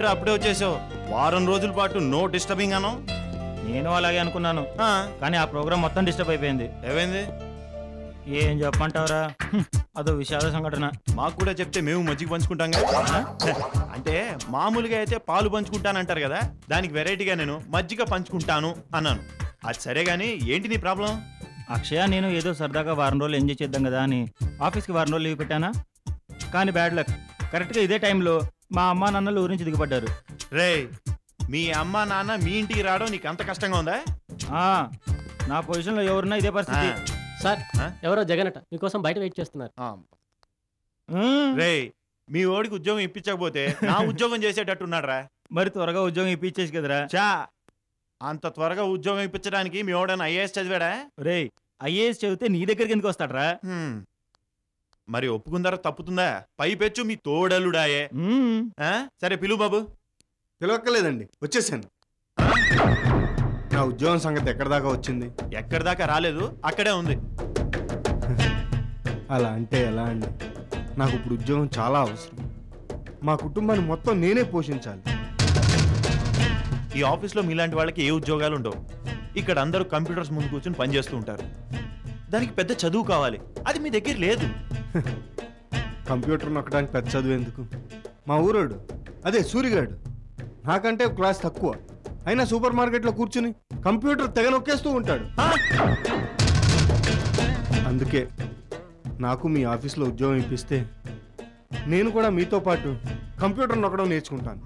ఏంట్రా అప్పుడే వచ్చేసావు? వారం రోజుల పాటు నో డిస్టర్బింగ్ అను నేను అలాగే అనుకున్నాను. కానీ ఆ ప్రోగ్రామ్ మొత్తం డిస్టర్బ్ అయిపోయింది. ఏమైంది? ఏం చెప్పమంటావురా? హ్మ్, అదో విషాద సంఘటన. మాకు కూడా చెప్తే మేము మజ్జిగ పంచుకుంటాం కదా? అంటే మామూలుగా అయితే పాలు పంచుకుంటానంటారు కదా? దానికి వెరైటీగా నేను మజ్జిగ పంచుకుంటాను అన్నాను. అది సరే గానీ ఏంటి నీ ప్రాబ్లం? అక్షయ నేను ఏదో సరదాగా వారం రోజులు ఎంజాయ్ చేద్దాం కదా అని ఆఫీస్కి వారం రోజులు లీవ్ పెట్టానా? కానీ బ్యాడ్ లక్. కరెక్ట్గా ఇదే టైంలో మా అమ్మా నాన్నలు ఊరి నుంచి దిగబడ్డారు. రే మీ అమ్మ నాన్న మీ ఇంటికి రావడం నీకు అంత కష్టంగా ఉందా? ఆ, నా పొజిషన్లో ఎవరున్నా ఇదే పరిస్థితి. సార్ ఆ? ఎవరో జగనట మీకోసం బయట వెయిట్ చేస్తున్నారు. ఉమ్, రే మీ ఓడికి ఉద్యోగం ఇప్పించకపోతే నా ఉద్యోగం చేసేటట్టున్నాడ్రా. మరి త్వరగా ఉద్యోగం ఇప్పించేసి కదరా. చా అంత త్వరగా ఉద్యోగం ఇప్పించడానికి మీ ఓడని ఐఏఎస్ చదివాడా? రేయ్ ఐఏఎస్ చదివితే నీ దగ్గరికి ఎందుకు వస్తాడ్రా? హ్మ్. మరి ఒప్పుకుందర? తప్పుతుందా? పైపెచ్చు మీ తోడలుడాయే? సరే పిలు బాబు. పిలవక్కలేదండి వచ్చేసాను నా ఉద్యోగం సంగతి ఎక్కడి దాకా వచ్చింది? ఎక్కడి దాకా రాలేదు అక్కడే ఉంది. అలా అంటే ఎలా అండి? నాకు ఇప్పుడు ఉద్యోగం చాలా అవసరం. మా కుటుంబాన్ని మొత్తం నేనే పోషించాలి. ఈ ఆఫీస్లో మీలాంటి వాళ్ళకి ఏ ఉద్యోగాలు ఉండవు. ఇక్కడ అందరూ కంప్యూటర్స్ ముందు కూర్చొని పనిచేస్తూ ఉంటారు. దానికి పెద్ద చదువు కావాలి. అది మీ దగ్గర లేదు. కంప్యూటర్ నొక్కడానికి పెద్ద చదువు ఎందుకు? మా ఊరోడు. అదే సూరిగాడు. నాకంటే క్లాస్ తక్కువ. అయినా సూపర్ మార్కెట్లో కూర్చుని కంప్యూటర్ తెగ నొక్కేస్తూ ఉంటాడు. అందుకే నాకు మీ ఆఫీస్లో ఉద్యోగం ఇప్పిస్తే నేను కూడా మీతో పాటు కంప్యూటర్ నొక్కడం నేర్చుకుంటాను.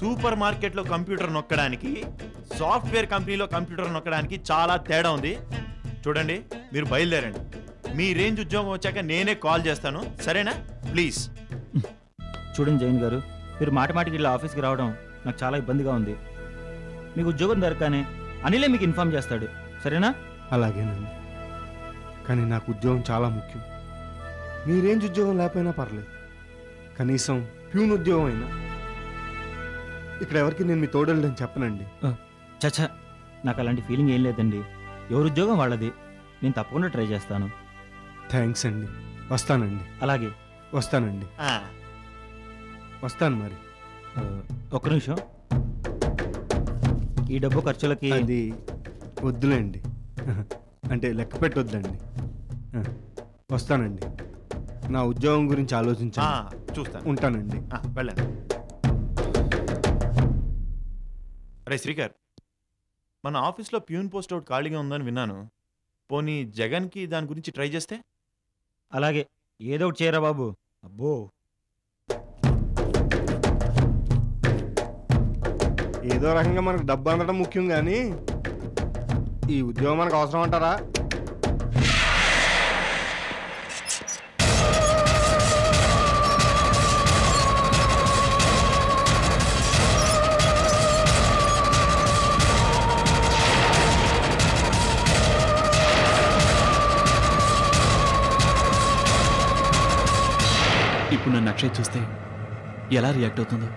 సూపర్ మార్కెట్లో కంప్యూటర్ నొక్కడానికి సాఫ్ట్వేర్ కంపెనీలో కంప్యూటర్ నొక్కడానికి చాలా తేడా ఉంది. చూడండి మీరు బయలుదేరండి. మీ రేంజ్ ఉద్యోగం వచ్చాక నేనే కాల్ చేస్తాను. సరేనా? ప్లీజ్ చూడండి జైన్ గారు మీరు మాటి మాటికి ఇలా ఆఫీస్కి రావడం నాకు చాలా ఇబ్బందిగా ఉంది. మీకు ఉద్యోగం దొరకగానే అనిలే మీకు ఇన్ఫార్మ్ చేస్తాడు. సరేనా? అలాగేనండి. కానీ నాకు ఉద్యోగం చాలా ముఖ్యం. మీ రేంజ్ ఉద్యోగం లేకపోయినా పర్లేదు. కనీసం ప్యూన్ ఉద్యోగం అయినా. ఇక్కడ ఎవరికి నేను మీ తోడని చెప్పనండి. చచ్చా. నాకు అలాంటి ఫీలింగ్ ఏం లేదండి. ఎవరు ఉద్యోగం వాళ్ళది. నేను తప్పకుండా ట్రై చేస్తాను. థ్యాంక్స్ అండి. వస్తానండి. అలాగే. వస్తానండి. ఆ, వస్తాను మరి. ఆ, ఒక్క నిమిషం. ఈ డబ్బు ఖర్చులకి అది వద్దులేండి. అంటే లెక్క పెట్టొద్దండి. ఆ, వస్తానండి. నా ఉద్యోగం గురించి ఆ, ఆలోచించాను చూస్తాను. ఉంటానండి. ఆ, వెళ్ళండి. అరే శ్రీకర్. మన ఆఫీస్లో ప్యూన్ పోస్ట్ అవుట్ ఖాళీగా ఉందని విన్నాను. పోనీ జగన్కి దాని గురించి ట్రై చేస్తే? అలాగే ఏదో ఒకటి చేయరా బాబు. అబ్బో. ఏదో రకంగా మనకు డబ్బు అందడం ముఖ్యం కానీ ఈ ఉద్యోగం మనకు అవసరం అంటారా? ఇప్పుడు నన్ను అక్షయ్ చూస్తే ఎలా రియాక్ట్ అవుతుందో?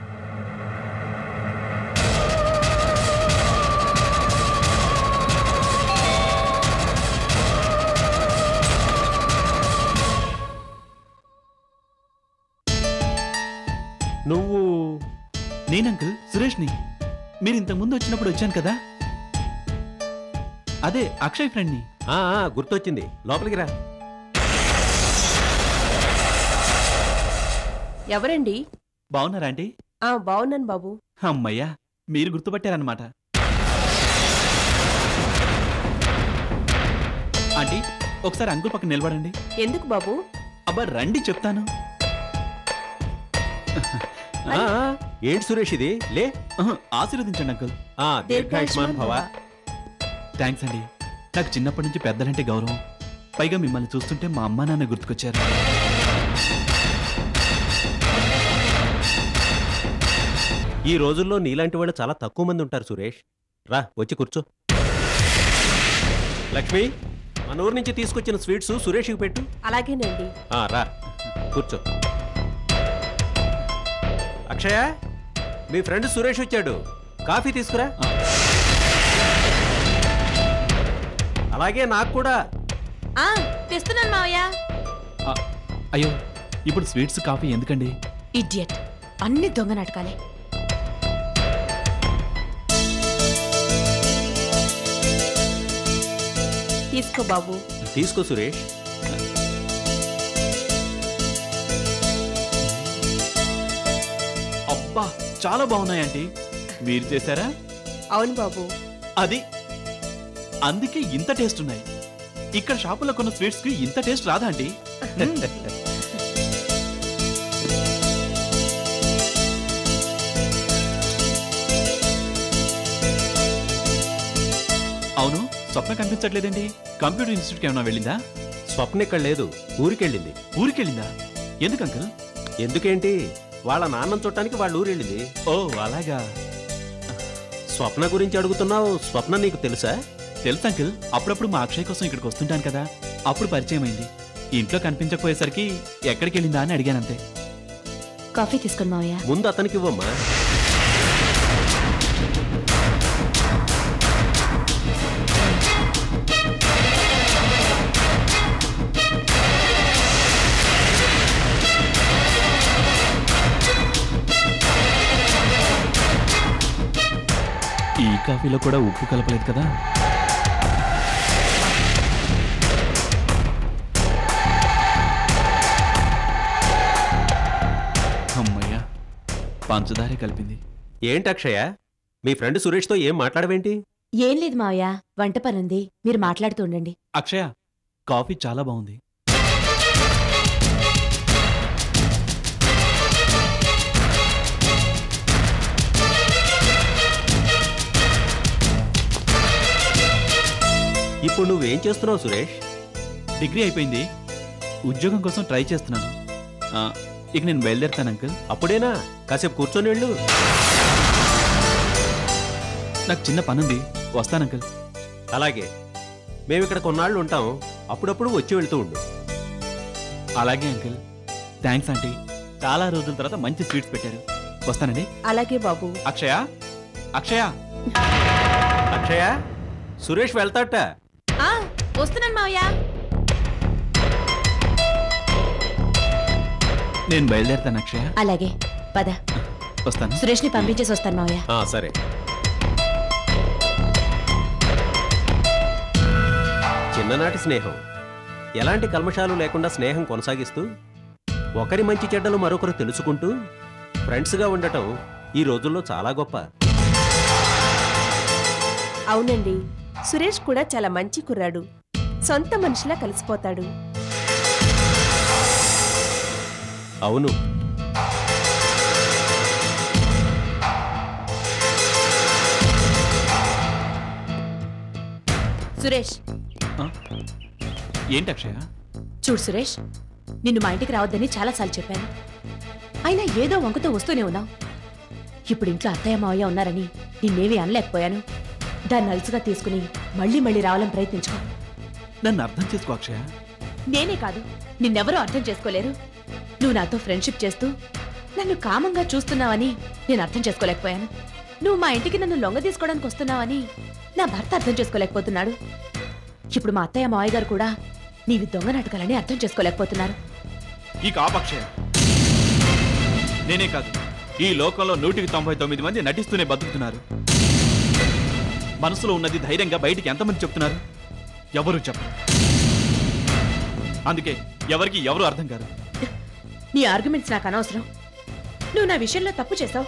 నువ్వు నేను అంకుల్ సురేష్ని. మీరు ఇంతకు ముందు వచ్చినప్పుడు వచ్చాను కదా? అదే అక్షయ్ ఫ్రెండ్ని గుర్తొచ్చింది. లోపలికి రా. ఎవరండి? బాగున్నారా ఆంటీ ఆ బాగున్నాను బాబు. అమ్మయ్యా మీరు గుర్తుపట్టారనమాట ఆంటీ ఒకసారి అంకుల్ పక్కన నిలబడండి. ఎందుకు బాబు? అబ్బా రండి చెప్తాను. ఆ, ఏంటి సురేష్ ఇది? లే. ఆహా, ఆశీర్వదించండి అంకుల్. ఆ, దీర్ఘాయుష్మాన్ భవ. థ్యాంక్స్ అండి. నాకు చిన్నప్పటి నుంచి పెద్దలంటే గౌరవం. పైగా మిమ్మల్ని చూస్తుంటే మా అమ్మా నాన్న గుర్తుకొచ్చారు. ఈ రోజుల్లో నీలాంటి వాళ్ళు చాలా తక్కువ మంది ఉంటారు సురేష్. రా వచ్చి కూర్చో. లక్ష్మి మన ఊరు నుంచి తీసుకొచ్చిన స్వీట్స్ సురేష్కి పెట్టు. అలాగేనండి. ఆ, రా. కూర్చో. అక్షయ మీ ఫ్రెండ్ సురేష్ వచ్చాడు. కాఫీ తీసుకురా. అలాగే నాకు కూడా. ఆ తెస్తున్నాను మావయ్య. ఆ, అయ్యో ఇప్పుడు స్వీట్స్ కాఫీ ఎందుకండి? ఇడియట్. అన్ని దొంగ నాటకాలే. తీసుకో బాబు. తీసుకో సురేష్. అబ్బా చాలా బాగున్నాయి ఆంటీ. మీరు చేశారా? అవును బాబు. అది అందుకే ఇంత టేస్ట్ ఉన్నాయి. ఇక్కడ షాపులో కొన్న స్వీట్స్కి ఇంత టేస్ట్ రాదా ఆంటీ? అవును? స్వప్న కనిపించట్లేదండి కంప్యూటర్ ఇన్స్టిట్యూట్కి ఏమైనా వెళ్ళిందా? స్వప్న ఇక్కడ లేదు. ఊరికెళ్ళింది. ఊరికెళ్ళిందా? ఎందుకు అంకుల్? ఎందుకేంటి? వాళ్ళ నాన్నం చుట్టానికి వాళ్ళ ఊరెళ్ళింది ఓ అలాగా. స్వప్న గురించి అడుగుతున్నావు స్వప్న నీకు తెలుసా? తెలుసు అంకుల్. అప్పుడప్పుడు మా అక్షయ్ కోసం ఇక్కడికి వస్తుంటాను కదా. అప్పుడు పరిచయం అయింది. ఇంట్లో కనిపించకపోయేసరికి ఎక్కడికి వెళ్ళిందా అని అడిగాను అంతే. కాఫీ తీసుకోండి మావయ్య. ముందు అతనికి ఇవ్వమ్మా. కాఫీలో కూడా ఉప్పు కలపలేదు కదా? అమ్మయ్యా పంచదారే కలిపింది. ఏంటి అక్షయ? మీ ఫ్రెండ్ సురేష్తో ఏం మాట్లాడవేంటి? ఏం లేదు మావయ్య వంట పనుంది. మీరు మాట్లాడుతూ ఉండండి. అక్షయ కాఫీ చాలా బాగుంది. ఇప్పుడు నువ్వేం చేస్తున్నావు సురేష్? డిగ్రీ అయిపోయింది. ఉద్యోగం కోసం ట్రై చేస్తున్నాను. ఆ, ఇక నేను బయలుదేరుతాను అంకుల్. అప్పుడేనా? కాసేపు కూర్చొని వెళ్ళు. నాకు చిన్న పనుంది. వస్తాను అంకుల్. అలాగే. మేము ఇక్కడ కొన్నాళ్ళు ఉంటాం. అప్పుడప్పుడు వచ్చి వెళ్తూ ఉండు. అలాగే అంకుల్. Thanks aunty. చాలా రోజుల తర్వాత మంచి స్వీట్స్ పెట్టారు. వస్తానండి. అలాగే బాబు. అక్షయ? అక్షయ? అక్షయ? సురేష్ వెళ్తాట. వస్తున్నాను మావయ్య. నేను బయలుదేరుతాను అక్షయ. అలాగే పద. వస్తాను. సురేష్ని పంపించేసి వస్తాను మావయ్య. ఆ, సరే. చిన్ననాటి స్నేహం. ఎలాంటి కల్మషాలు లేకుండా స్నేహం కొనసాగిస్తూ ఒకరి మంచి చెడ్డలు మరొకరు తెలుసుకుంటూ ఫ్రెండ్స్గా ఉండటం ఈ రోజుల్లో చాలా గొప్ప. అవునండి. సురేష్ కూడా చాలా మంచి కుర్రాడు. సొంత మనిషిలా కలిసిపోతాడు. అవును. సురేష్? ఏంటి అక్షయ? చూడు సురేష్ నిన్ను మా ఇంటికి రావద్దని చాలాసార్లు చెప్పాను. అయినా ఏదో వంకతో వస్తూనే ఉన్నావు. ఇప్పుడు ఇంట్లో అత్తయ్య మావయ్య ఉన్నారని నిన్నేమీ అనలేకపోయాను. దాన్ని అలసుగా తీసుకుని మళ్ళీ మళ్ళీ రావాలని ప్రయత్నించుకో. నన్ను అర్థం చేసుకో అక్షయ. నేనే కాదు నిన్నెవరూ అర్థం చేసుకోలేరు. నువ్వు నాతో ఫ్రెండ్షిప్ చేస్తూ నన్ను కామంగా చూస్తున్నావని నేను అర్థం చేసుకోలేకపోయాను. నువ్వు మా ఇంటికి నన్ను లొంగ తీసుకోవడానికి వస్తున్నావని నా భర్త అర్థం చేసుకోలేకపోతున్నాడు. ఇప్పుడు మా అత్తయ్య మావయ్య గారు కూడా నీవి దొంగ నాటకాలని అర్థం చేసుకోలేకపోతున్నారు. ఈ కాపక్షయ నేనే కాదు ఈ లోకంలో నూటికి తొంభై తొమ్మిది మంది నటిస్తూనే బతుకుతున్నారు. మనసులో ఉన్నది ధైర్యంగా బయటికి ఎంతమంది చెప్తున్నారు? ఎవరు చెప్పరు. అందుకే ఎవరికి ఎవరు అర్థం కాదు నీ ఆర్గ్యుమెంట్స్ నాకు అనవసరం. నువ్వు నా విషయంలో తప్పు చేశావు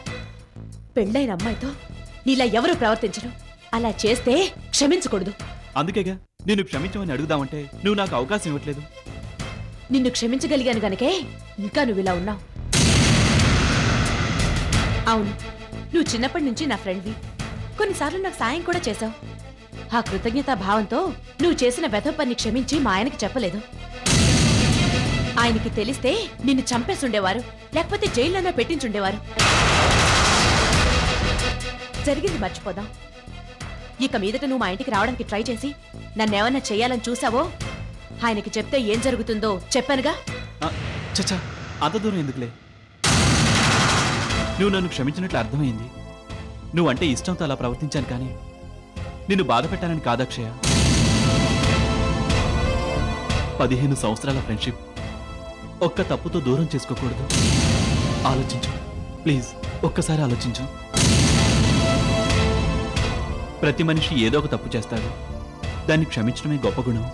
పెళ్ళైన అమ్మాయితో నీలా ఎవరు ప్రవర్తించరు. అలా చేస్తే క్షమించకూడదు. అందుకేగా నేను క్షమించమని అడుగుదామంటే నువ్వు నాకు అవకాశం ఇవ్వట్లేదు. నిన్ను క్షమించగలిగాను గనకే ఇంకా నువ్వు ఇలా ఉన్నావు. అవును నువ్వు చిన్నప్పటి నుంచి నా ఫ్రెండ్వి కొన్నిసార్లు నాకు సాయం కూడా చేశావు ఆ కృతజ్ఞతా భావంతో నువ్వు చేసిన వెధ పని క్షమించి మా ఆయనకి చెప్పలేదు. ఆయనకి తెలిస్తే నిన్ను చంపేసుండేవారు లేకపోతే జైల్లోనే పెట్టించుండేవారు. జరిగింది మర్చిపోదాం. ఇక మీదట నువ్వు మా ఇంటికి రావడానికి ట్రై చేసి నన్నేమన్నా చేయాలని చూసావో? ఆయనకి చెప్తే ఏం జరుగుతుందో చెప్పానుగా? చచ్చా అంత దూరం ఎందుకులే? నువ్వు నన్ను క్షమించినట్లు అర్థమైంది. నువ్వంటే ఇష్టంతో అలా ప్రవర్తించాను కానీ నిన్ను బాధ పెట్టానని కాదక్షయ పదిహేను సంవత్సరాల ఫ్రెండ్షిప్. ఒక్క తప్పుతో దూరం చేసుకోకూడదు. ఆలోచించు. ప్లీజ్ ఒక్కసారి ఆలోచించు. ప్రతి మనిషి ఏదో ఒక తప్పు చేస్తాడు. దాన్ని క్షమించడమే గొప్ప గుణం.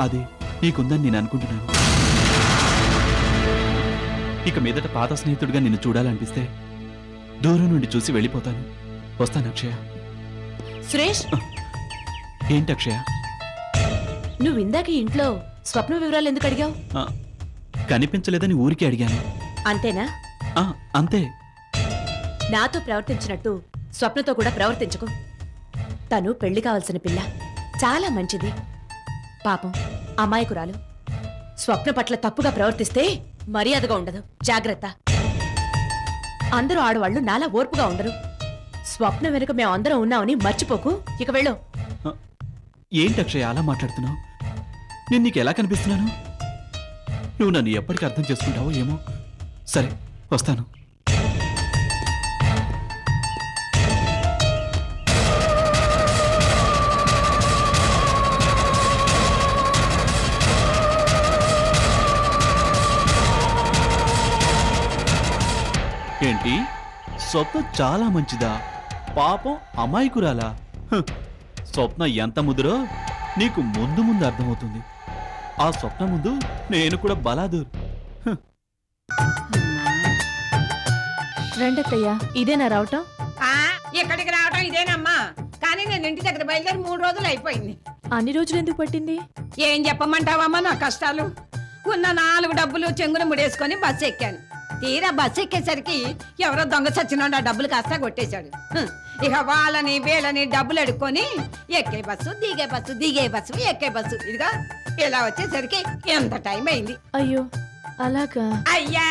అది నీకుందని నేను అనుకుంటున్నాను. ఇక మీదట పాత స్నేహితుడిగా నిన్ను చూడాలనిపిస్తే దూరం నుండి చూసి వెళ్ళిపోతాను. వస్తాను అక్షయ. సురేష్? ఏంటి అక్షయ? నువ్వు ఇందాక ఇంట్లో స్వప్న వివరాలు ఎందుకు అడిగావు? కనిపించలేదని ఊరికే అడిగాను. అంతేనా? అంతే. నాతో ప్రవర్తించినట్టు స్వప్నతో కూడా ప్రవర్తించకు. తను పెళ్ళి కావాల్సిన పిల్ల. చాలా మంచిది. పాపం అమాయకురాలు. స్వప్న పట్ల తప్పుగా ప్రవర్తిస్తే మర్యాదగా ఉండదు. జాగ్రత్త. అందరూ ఆడవాళ్ళు నాలా ఓర్పుగా ఉండరు. స్వప్న వెనుక మేము అందరం ఉన్నామని మర్చిపోకు. ఇక వెళ్ళు. ఏంటి అక్షయ అలా మాట్లాడుతున్నావు? నేను నీకు ఎలా కనిపిస్తున్నాను? నువ్వు నన్ను ఎప్పటికీ అర్థం చేసుకుంటావో ఏమో. సరే వస్తాను. ఏంటి? స్వప్న చాలా మంచిదా? పాపం అమాయకురాలా? హ్, స్వప్న ఎంత ముదురో నీకు ముందు ముందు అర్థమవుతుంది. ఆ స్వప్న ముందు నేను కూడా బలాదూర్. హ్, రండక్కయ్యా ఇదేనా రావటం? ఆ ఇక్కడికి రావడం ఇదేనమ్మా. కానీ నేను ఇంటి దగ్గర బయలుదేరి మూడు రోజులు అయిపోయింది. అన్ని రోజులు ఎందుకు పట్టింది? ఏం చెప్పమంటావమ్మా నా కష్టాలు? ఉన్న నాలుగు డబ్బులు చెంగున ముడేసుకొని బస్సు ఎక్కాను. తీరా బస్సు ఎక్కేసరికి ఎవరో దొంగ సచ్చినోడు ఆ డబ్బులు కాస్త కొట్టేశాడు. ఇక వాళ్ళని వీళ్ళని డబ్బులు అడుక్కొని ఎక్కే బస్సు దిగే బస్సు దిగే బస్సు ఎక్కే బస్సు. ఇదిగా ఇలా వచ్చేసరికి ఎంత టైం అయింది. అయ్యో అలాగా? అయ్యా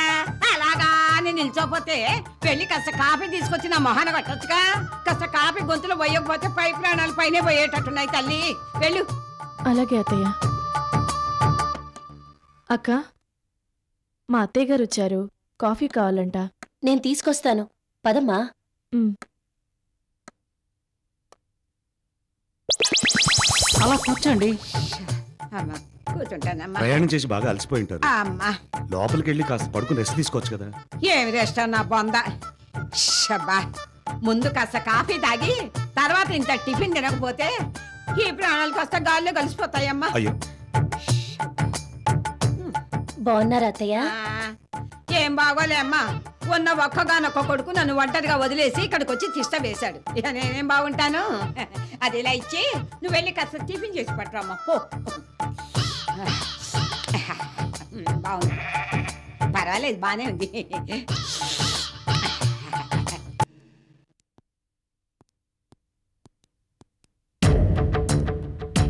అలాగా అని నిల్చోపోతే వెళ్ళి కాస్త కాఫీ తీసుకొచ్చి నా మొహాన కట్టొచ్చుగా. కాస్త కాఫీ గొంతులో పోయకపోతే పై ప్రాణాలు పైనే పోయేటట్టున్నాయి తల్లి. వెళ్ళు. అలాగే అత్తయ్య. అక్క మా అత్తయ్య గారు వచ్చారు. కాఫీ కావాలంట. నేను తీసుకొస్తాను. పదమ్మా. అలా కూర్చోండి. అమ్మా కూర్చుంటానమ్మా. ప్రయాణం చేసి బాగా అలసిపోయి ఉంటారు. అమ్మా. లోపలికి వెళ్ళి కాస్త పడుకుని రెస్ట్ తీసుకోవచ్చు కదా. ఏమి రెస్ట్ నా బొంద. షబ్బా ముందు కాస్త కాఫీ తాగి తర్వాత ఇంత టిఫిన్ తినకపోతే ఈ ప్రాణాలు కాస్త గాల్లో కలిసిపోతాయమ్మా. అయ్యో. బాగున్నారా అత్తయ్య? ఆ, ఏం బాగోలే అమ్మా. ఉన్న ఒక్కగానొక్క కొడుకు నన్ను ఒంటరిగా వదిలేసి ఇక్కడికి వచ్చి తిష్ట వేశాడు. ఇక నేనేం బాగుంటాను? అది ఇలా ఇచ్చి నువ్వు వెళ్ళి కాస్త టిఫిన్ చేసి పట్టరమ్మా. పో. బాగుంది. పర్వాలేదు బానే ఉంది.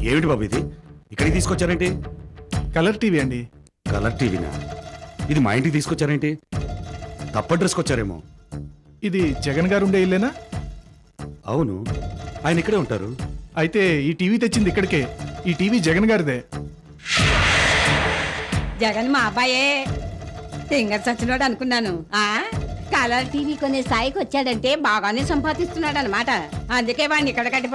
ఏమిటి బాబు ఇది? ఇక్కడికి తీసుకొచ్చారేంటి? కలర్ టీవీ అండి. కలర్ టీవీనా? ఇది మా ఇంటికి తీసుకొచ్చారేంటి? తప్ప డ్రెస్కి వచ్చారేమో. ఇది జగన్ గారు ఉండే ఇల్లేనా? అవును. ఆయన ఇక్కడే ఉంటారు. అయితే ఈ టీవీ తెచ్చింది ఇక్కడికే. ఈ టీవీ జగన్ గారిదే. జగన్ మా అబ్బాయే. సింగర్ సచ్చినోడు అనుకున్నాను. ఆ? కలర్ టీవీ కొనే స్థాయికి వచ్చాడంటే బాగానే సంపాదిస్తున్నాడు అనమాట అందుకే వాడిని ఇక్కడ కట్టి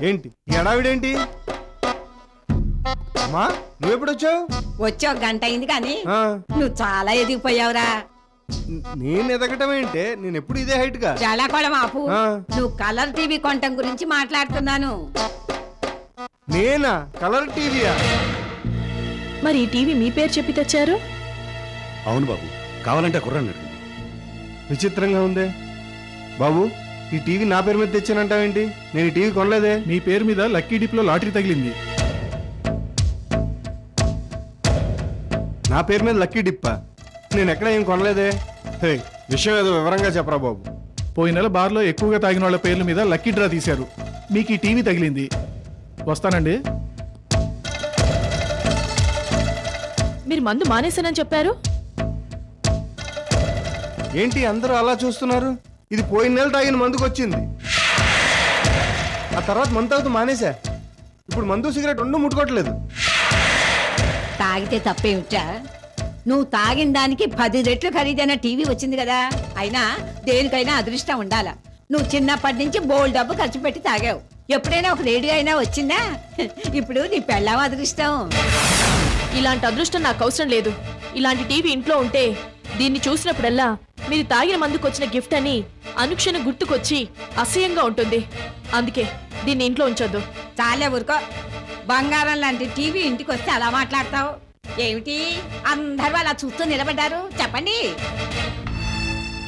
ఏంటి? ఈ హడావిడేంటి? అమ్మా నువ్వెప్పుడు వచ్చావు వచ్చి ఒక గంట అయింది కానీ ఆ, నువ్వు చాలా ఎదిగిపోయావురా. నేను ఎదగటం ఏంటే? నేను ఎప్పుడు ఇదే హైట్గా చాలా కూడా మాపు ఆ. నువ్వు కలర్ టీవీ కొనటం గురించి మాట్లాడుతున్నాను. నేనా? కలర్ టీవీయా? మరి ఈ టీవీ మీ పేరు చెప్పి తెచ్చారు? అవును బాబు కావాలంటే కుర్రాన్ని విచిత్రంగా ఉందే. బాబు ఈ టీవీ నా పేరు మీద తెచ్చానంటావేంటి? నేను ఈ టీవీ కొనలేదే. మీ పేరు మీద లక్కీ డిప్లో లాటరీ తగిలింది. నా పేరు మీద లక్కీ డిప్పా? నేను ఎక్కడ ఏం కొనలేదే? హే విషయం ఏదో వివరంగా చెప్పరా బాబు. పోయిన నెల బార్లో ఎక్కువగా తాగిన వాళ్ళ పేర్ల మీద లక్కీ డ్రా తీశారు. మీకు ఈ టీవీ తగిలింది. వస్తానండి. మీరు మందు మానేశానని చెప్పారు? ఏంటి అందరూ అలా చూస్తున్నారు? ఇది పోయిన నెల తాగిన మందుకు వచ్చింది. ఆ తర్వాత మందు తాగుతూ మానేసా ఇప్పుడు మందు సిగరెట్ రెండు ముట్టుకోవట్లేదు. తాగితే తప్పేమిట్రా? నువ్వు తాగిన దానికి పది రెట్లు ఖరీదైన టీవీ వచ్చింది కదా. అయినా దేనికైనా అదృష్టం ఉండాల. నువ్వు చిన్నప్పటి నుంచి బోల్ డబ్బు ఖర్చు పెట్టి తాగావు. ఎప్పుడైనా ఒక రేడియో అయినా వచ్చిందా? ఇప్పుడు నీ పెళ్ళాం అదృష్టం. ఇలాంటి అదృష్టం నాకు అవసరం లేదు. ఇలాంటి టీవీ ఇంట్లో ఉంటే దీన్ని చూసినప్పుడల్లా మీరు తాగిన మందుకు వచ్చిన గిఫ్ట్ అని అనుక్షణం గుర్తుకొచ్చి అసహ్యంగా ఉంటుంది. అందుకే దీన్ని ఇంట్లో ఉంచొద్దు. చాలే ఊరుకో. బంగారం లాంటి టీవీ ఇంటికి వస్తే అలా మాట్లాడతావు. ఏమిటి? అందరూ అలా చూస్తూ నిలబడ్డారు. చెప్పండి.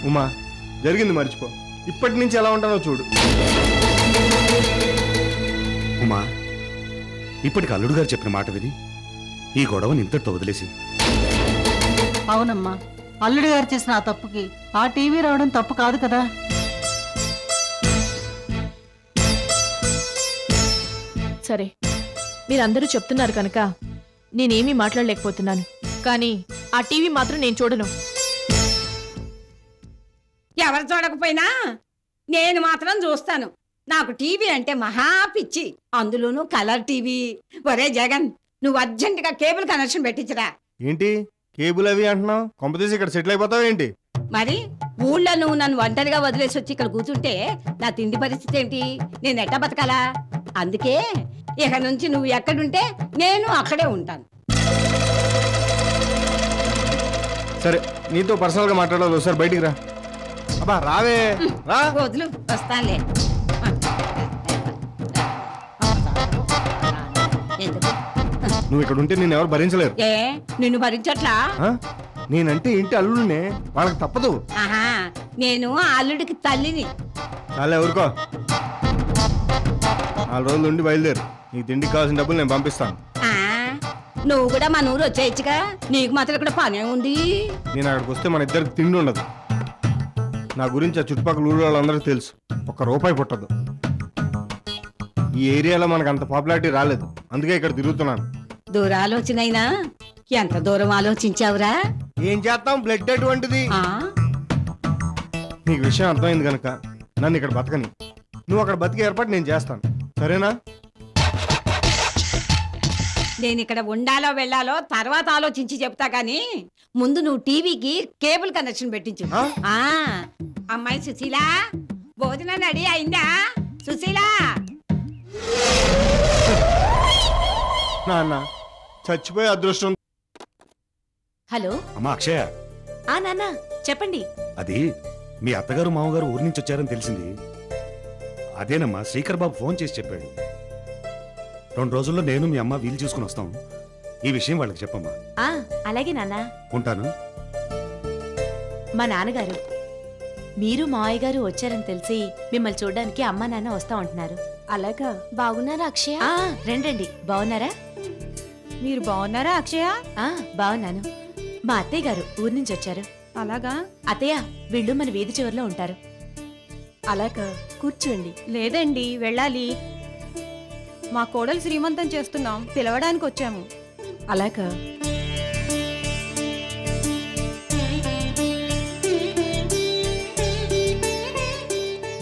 ఉమా జరిగింది మర్చిపో. ఇప్పటి నుంచి ఎలా ఉంటానో చూడు. ఉమా ఇప్పటికి అల్లుడు గారు చెప్పిన మాట విని ఈ గొడవని ఇంతటితో వదిలేసి అవునమ్మా. అల్లుడి గారు చేసిన ఆ తప్పుకి ఆ టీవీ రావడం తప్పు కాదు కదా. సరే మీరందరూ చెప్తున్నారు కనుక నేనేమీ మాట్లాడలేకపోతున్నాను. కానీ ఆ టీవీ మాత్రం నేను చూడను. ఎవరు చూడకపోయినా నేను మాత్రం చూస్తాను. నాకు టీవీ అంటే మహా పిచ్చి. అందులోనూ కలర్ టీవీ. ఒరే జగన్ నువ్వు అర్జెంటుగా కేబుల్ కనెక్షన్ పెట్టించరా. ఏంటి? కేబుల్ అవి అంటున్నావు కొంపతీసి ఇక్కడ సెటిల్ అయిపోతావు ఏంటి మరి ఊళ్ళో నువ్వు నన్ను ఒంటరిగా వదిలేసి వచ్చి ఇక్కడ కూర్చుంటే నా తిండి పరిస్థితి ఏంటి నేను ఎట్టా బతకాలా అందుకే ఇక నుంచి నువ్వు ఎక్కడుంటే నేను అక్కడే ఉంటాను సరే నీతో పర్సనల్గా మాట్లాడాలి ఒకసారి బయటికి రా అబ్బా రావే రా వదులు వస్తానులే ఎందుకు నువ్వు ఇక్కడ ఉంటే నేను ఎవరు భరించలేరు. ఏ నిన్ను భరించట్లా? ఆ? నేనంటే ఇంటి అల్లుడినే? వాళ్ళకి తప్పదు. ఆహా నేను ఆ అల్లుడికి తల్లిని. చాలా ఎవరుకో నాలుగు రోజులు ఉండి బయలుదేరు. నీకు తిండికి కావాల్సిన డబ్బులు నేను పంపిస్తాను. ఆ నువ్వు కూడా మన ఊరు వచ్చేయచ్చుగా. నీకు మాత్రం ఇక్కడ పనే ఉంది. నేను అక్కడికి వస్తే మన ఇద్దరికి తిండి ఉండదు. నా గురించి ఆ చుట్టుపక్కల ఊరు వాళ్ళందరికీ తెలుసు. ఒక్క రూపాయి పుట్టదు. ఈ ఏరియాలో మనకు అంత పాపులారిటీ రాలేదు. అందుకే ఇక్కడ తిరుగుతున్నాను. దూర ఆలోచనైనా ఎంత దూరం ఆలోచించావురా? ఏం చేస్తాం? బ్లడ్ అటువంటిది నీకు విషయం అర్థమైంది కనుక నన్ను ఇక్కడ బతకని. నువ్వు అక్కడ బతికే ఏర్పాటు నేను చేస్తాను. సరేనా? నేను ఇక్కడ ఉండాలో వెళ్ళాలో తర్వాత ఆలోచించి చెప్తా గానీ ముందు నువ్వు టీవీకి కేబుల్ కనెక్షన్ పెట్టించు. ఆ. అమ్మాయి సుశీల భోజనం రెడీ అయిందా? సుశీల! నాన్న చచ్చిపోయే అదృష్టం. హలో? అమ్మా అక్షయ. ఆ నాన్న చెప్పండి. అది మీ అత్తగారు మామగారు ఊరి నుంచి వచ్చారని తెలిసింది. అదేనమ్మా శ్రీకర్ బాబు ఫోన్ చేసి చెప్పాడు. రెండు రోజుల్లో నేను మీ అమ్మ వీలు చూసుకుని వస్తాం. ఈ విషయం వాళ్ళకి చెప్పమ్మా. ఆ అలాగే నాన్న. ఉంటాను. మా నాన్నగారు మీరు మావయ్య గారు వచ్చారని తెలిసి మిమ్మల్ని చూడడానికి అమ్మా నాన్న వస్తా ఉంటున్నారు అలాగా? బాగున్నారా అక్షయ? ఆ రండి. బాగున్నారా? మీరు బాగున్నారా అక్షయ? బాగున్నాను. మా అత్తయ్య గారు ఊరి నుంచి వచ్చారు. అలాగా? అత్తయ్య వీళ్ళు మన వీధి చివరిలో ఉంటారు. అలాగా? కూర్చోండి. లేదండి వెళ్ళాలి. మా కోడలు శ్రీమంతం చేస్తున్నాం పిలవడానికి వచ్చాము. అలాగా?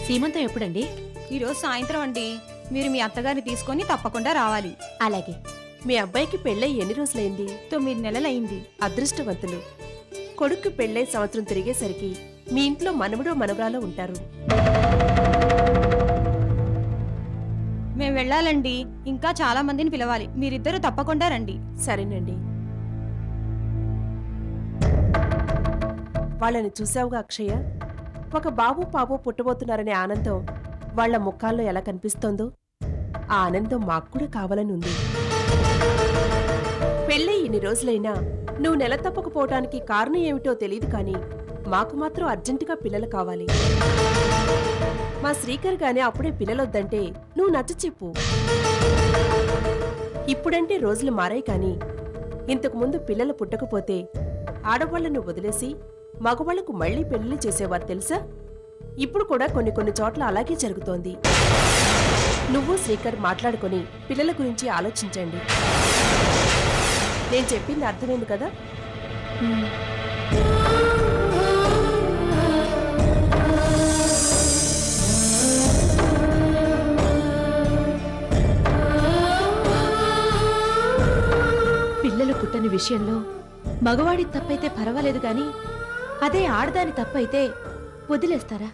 సీమంతం ఎప్పుడండి? ఈరోజు సాయంత్రం అండి. మీరు మీ అత్తగారిని తీసుకొని తప్పకుండా రావాలి. అలాగే. మీ అబ్బాయికి పెళ్ళై ఎన్ని రోజులైంది? తొమ్మిది నెలలైంది. అదృష్టవంతులు. కొడుకు పెళ్ళై సంవత్సరం తిరిగేసరికి మీ ఇంట్లో మనవడో మనవరాలో ఉంటారు. మేము వెళ్ళాలండి. ఇంకా చాలా మందిని పిలవాలి. మీరిద్దరూ తప్పకుండా రండి. సరేనండి. వాళ్ళని చూసావుగా అక్షయ? ఒక బాబు పాపో పుట్టబోతున్నారనే ఆనందం వాళ్ళ ముఖాల్లో ఎలా కనిపిస్తోందో ఆ ఆనందం మాకు కూడా కావాలని ఉంది. పెళ్ళై ఇన్ని రోజులైనా నువ్వు నెల తప్పకపోవటానికి కారణం ఏమిటో తెలియదు కానీ మాకు మాత్రం అర్జెంటుగా పిల్లలు కావాలి. మా శ్రీకర్ గానే అప్పుడే పిల్లలొద్దంటే నువ్వు నచ్చ చెప్పు. ఇప్పుడంటే రోజులు మారాయి కానీ ఇంతకుముందు పిల్లలు పుట్టకపోతే ఆడవాళ్ళను వదిలేసి మగవాళ్ళకు మళ్ళీ పెళ్ళి చేసేవారు తెలుసా? ఇప్పుడు కూడా కొన్ని కొన్ని చోట్ల అలాగే జరుగుతోంది. నువ్వు శ్రీకర్ మాట్లాడుకొని పిల్లల గురించి ఆలోచించండి. నేను చెప్పింది అర్థమైంది కదా? పిల్లలు పుట్టని విషయంలో మగవాడి తప్పైతే పర్వాలేదు కానీ అదే ఆడదాని తప్పైతే వదిలేస్తారా?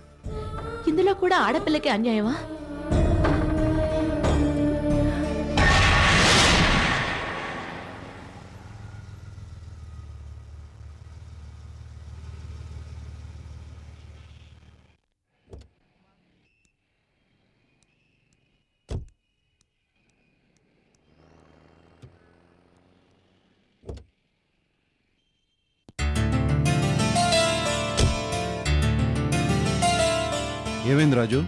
ఇందులో కూడా ఆడపిల్లకి అన్యాయమా? ఏమైంది రాజు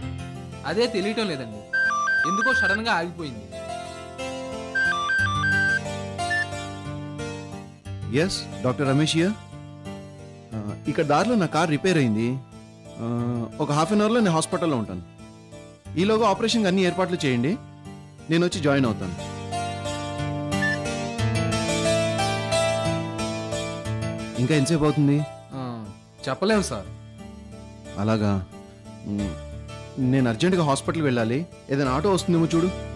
అదే తెలియటం లేదండి. ఎందుకో సడన్గా ఆగిపోయింది. ఎస్ డాక్టర్ రమేష్ ఇక్కడ దారిలో నా కార్ రిపేర్ అయింది. ఒక హాఫ్ అన్ అవర్లో నేను హాస్పిటల్లో ఉంటాను. ఈలోగా ఆపరేషన్కి అన్ని ఏర్పాట్లు చేయండి. నేను వచ్చి జాయిన్ అవుతాను. ఇంకా ఎంతసేపు అవుతుంది? చెప్పలేము సార్. అలాగా? నేను అర్జెంటుగా హాస్పిటల్కి వెళ్ళాలి. ఏదైనా ఆటో వస్తుందేమో చూడు.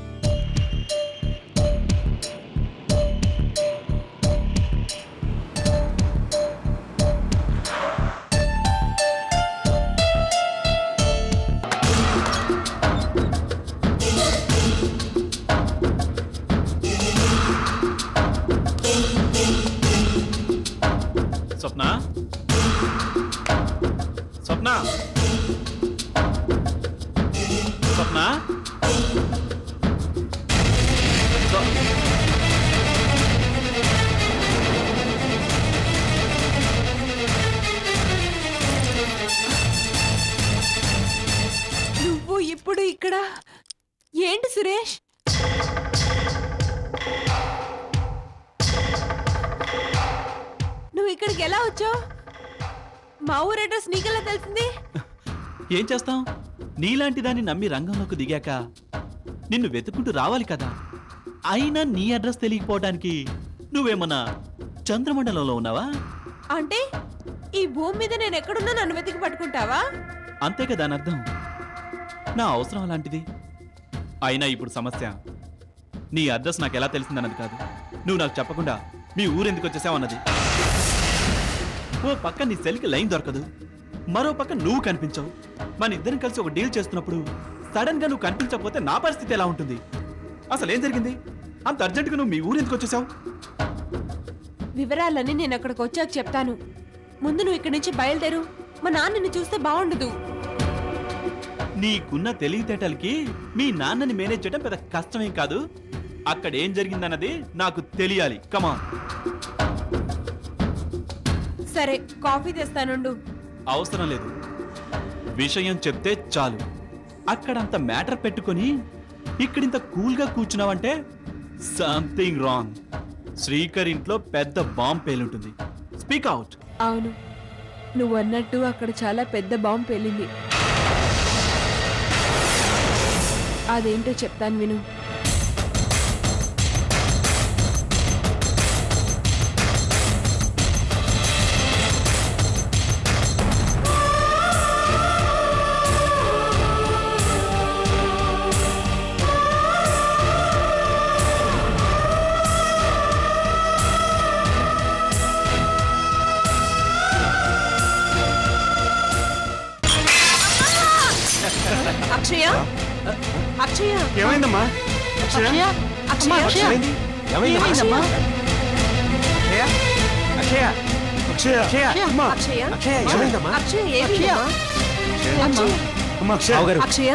మా ఊరు అడ్రస్ నీకెలా తెలిసింది? ఏం చేస్తాం? నీలాంటి దాన్ని నమ్మి రంగంలోకి దిగాక నిన్ను వెతుక్కుంటూ రావాలి కదా. అయినా నీ అడ్రస్ తెలియకపోవడానికి నువ్వేమన్నా చంద్రమండలంలో ఉన్నావా? అంటే ఈ భూమి మీద నేను ఎక్కడున్నా నన్ను వెతికి పట్టుకుంటావా? అంతే కదా అర్థం. నా అవసరం అలాంటిది. అయినా ఇప్పుడు సమస్య. నీ అడ్రస్ నాకు ఎలా తెలిసిందన్నది కాదు. నువ్వు నాకు చెప్పకుండా మీ ఊరెందుకు వచ్చేసావు అన్నది ఓ పక్క నీ సెల్కి లైన్ దొరకదు. మరో పక్క నువ్వు కనిపించవు. మన ఇద్దరం కలిసి ఒక డీల్ చేస్తున్నప్పుడు సడన్గా నువ్వు కనిపించకపోతే నా పరిస్థితి ఎలా ఉంటుంది? అసలు ఏం జరిగింది? అంత అర్జెంటుగా నువ్వు మీ ఊరెందుకు వచ్చేసావు? వివరాలన్నీ నేను అక్కడికి వచ్చాక చెప్తాను. ముందు నువ్వు ఇక్కడి నుంచి బయలుదేరు. మా నాన్న నిన్ను చూస్తే బాగుండదు. నీకున్న తెలివితేటలకి మీ నాన్నని మేనేజ్ చేయడం పెద్ద కష్టమేం కాదు. అక్కడ ఏం జరిగిందన్నది నాకు తెలియాలి. కమాన్ సరే కాఫీ తెస్తానుండు. అవసరం లేదు. విషయం చెప్తే చాలు. అక్కడంత మ్యాటర్ పెట్టుకొని ఇక్కడింత కూల్గా కూర్చున్నావంటే సంథింగ్ రాంగ్. శ్రీకర్ ఇంట్లో పెద్ద బాంబ్ పేలుంటుంది. Speak out. అవును. నువ్వు అన్నట్టు అక్కడ చాలా పెద్ద బాంబు పేలింది. అదేంటో చెప్తాను విను.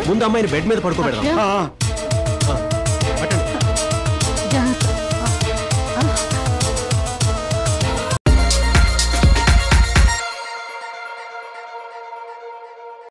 ముందు అమ్మాయిని బెడ్ మీద పడుకోబెడదాం.